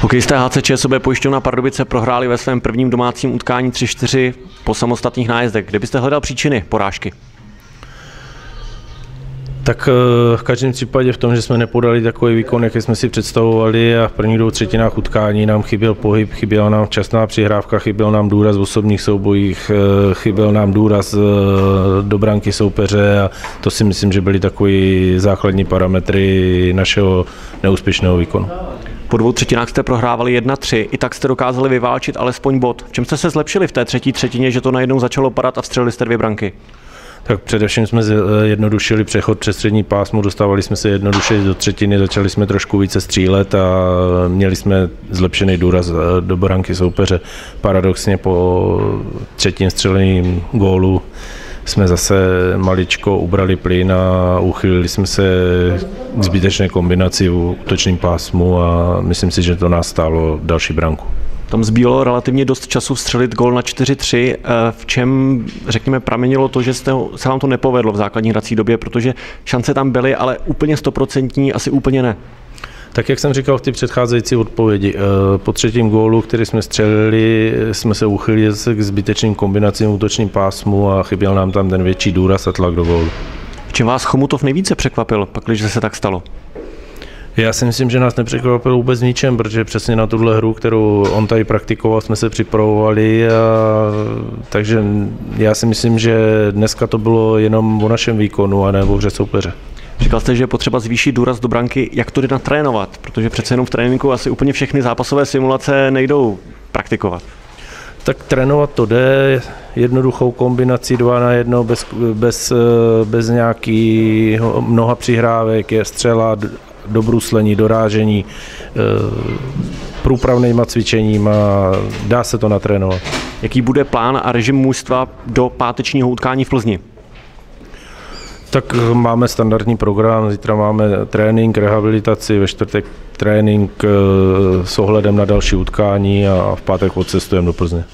Hokejisté HC ČSOB pojišťovna Pardubice prohráli ve svém prvním domácím utkání 3-4 po samostatných nájezdech. Kde byste hledal příčiny porážky? Tak eh, v každém případě v tom, že jsme nepodali takový výkon, jaký jsme si představovali a v prvních dvou třetinách utkání nám chyběl pohyb, chyběla nám včasná přihrávka, chyběl nám důraz v osobních soubojích, eh, chyběl nám důraz eh, do branky soupeře a to si myslím, že byly takové základní parametry našeho neúspěšného výkonu. Po dvou třetinách jste prohrávali 1-3, i tak jste dokázali vyválčit alespoň bod. V čem jste se zlepšili v té třetí třetině, že to najednou začalo padat a vstřelili jste dvě branky? Tak především jsme jednodušili přechod přes střední pásmu, dostávali jsme se jednoduše do třetiny, začali jsme trošku více střílet a měli jsme zlepšený důraz do branky soupeře. Paradoxně po třetím střeleným gólu jsme zase maličko ubrali plyn a uchylili jsme se k zbytečné kombinaci v útočném pásmu a myslím si, že to nás stálo další branku. Tam zbývalo relativně dost času střelit gol na 4-3. Eh, v čem, řekněme, pramenilo to, že se vám to nepovedlo v základní hrací době, protože šance tam byly, ale úplně stoprocentní asi úplně ne. Tak jak jsem říkal v té předcházející odpovědi, eh, po třetím gólu, který jsme střelili, jsme se uchylili k zbytečným kombinacím v útočním pásmu a chyběl nám tam ten větší důraz a tlak do gólu. V čem vás Chomutov nejvíce překvapil, pak když se tak stalo? Já si myslím, že nás nepřekvapil vůbec ničem, protože přesně na tuhle hru, kterou on tady praktikoval, jsme se připravovali. A, takže já si myslím, že dneska to bylo jenom o našem výkonu a ne o hře soupeře. Říkal jste, že je potřeba zvýšit důraz do branky. Jak to jde natrénovat? Protože přece jenom v tréninku asi úplně všechny zápasové simulace nejdou praktikovat. Tak trénovat to jde jednoduchou kombinací dva na jedno, bez, bez, bez nějaký mnoha přihrávek, je střela, dobruslení, dorážení, eh, průpravnýma cvičeníma, dá se to natrénovat. Jaký bude plán a režim mužstva do pátečního utkání v Plzni? Tak máme standardní program, zítra máme trénink, rehabilitaci, ve čtvrtek trénink eh, s ohledem na další utkání a v pátek odcestujeme do Plzně.